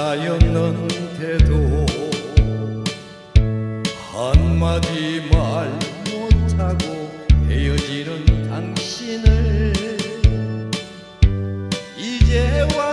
나였는데도 한마디 말 못하고 헤어지는 당신을 이제와